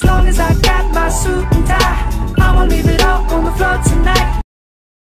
As long as I got my suit and tie. I won't leave it all on the floor tonight.